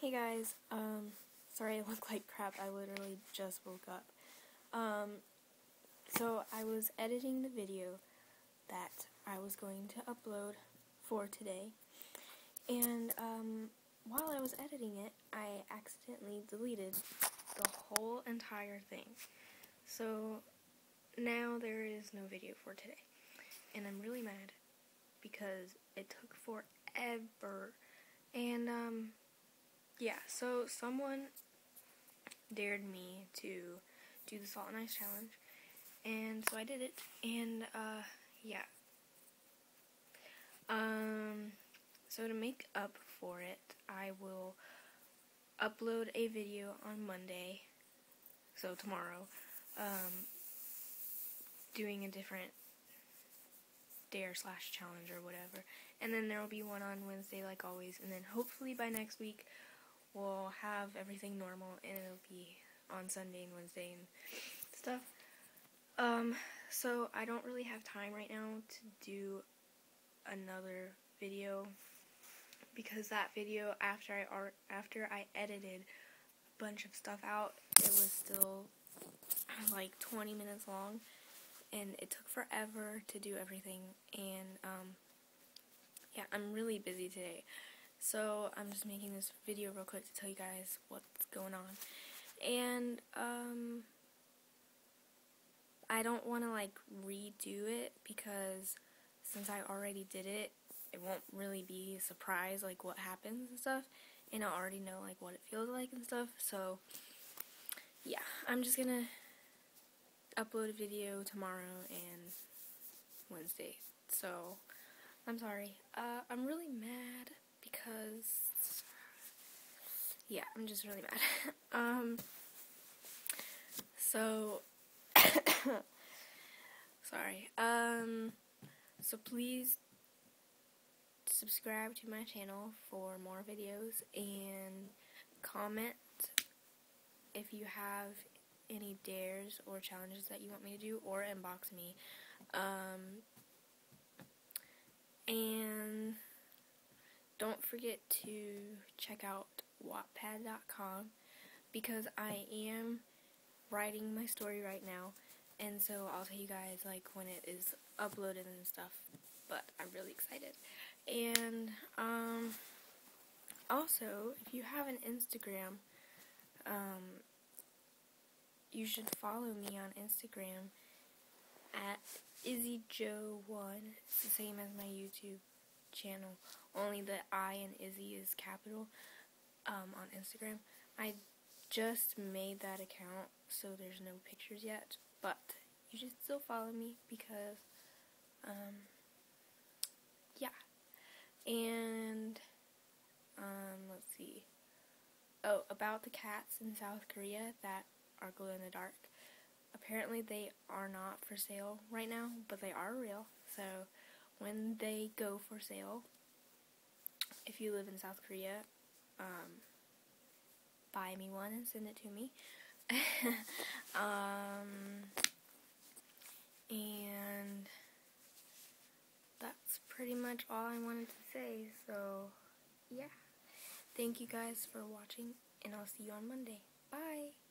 Hey guys, um, sorry I look like crap, I literally just woke up. Um, so I was editing the video that I was going to upload for today, and, um, while I was editing it, I accidentally deleted the whole entire thing. So, now there is no video for today, and I'm really mad because it took forever, and, um, yeah, so someone dared me to do the salt and ice challenge, and so I did it, and uh, yeah. Um, so to make up for it, I will upload a video on Monday, so tomorrow, um, doing a different dare slash challenge or whatever, and then there will be one on Wednesday like always, and then hopefully by next week we'll have everything normal and it'll be on Sunday and Wednesday and stuff. Um, so I don't really have time right now to do another video because that video after I art after I edited a bunch of stuff out, it was still like 20 minutes long and it took forever to do everything and um yeah, I'm really busy today. So I'm just making this video real quick to tell you guys what's going on. And um I don't want to like redo it because since I already did it, it won't really be a surprise like what happens and stuff. And I already know like what it feels like and stuff. So yeah, I'm just gonna upload a video tomorrow and Wednesday. So I'm sorry. Uh, I'm really mad because yeah, I'm just really mad. um so sorry. Um so please subscribe to my channel for more videos and comment if you have any dares or challenges that you want me to do or inbox me. Um and don't forget to check out Wattpad.com because I am writing my story right now. And so I'll tell you guys like when it is uploaded and stuff. But I'm really excited. And um also if you have an Instagram um you should follow me on Instagram at Izzyjo1 it's the same as my YouTube channel. Only the I and Izzy is capital um, on Instagram. I just made that account, so there's no pictures yet. But you should still follow me because, um, yeah. And, um, let's see. Oh, about the cats in South Korea that are glow in the dark. Apparently they are not for sale right now, but they are real. So, when they go for sale, if you live in South Korea, um, buy me one and send it to me. um, and that's pretty much all I wanted to say. So, yeah. Thank you guys for watching, and I'll see you on Monday. Bye.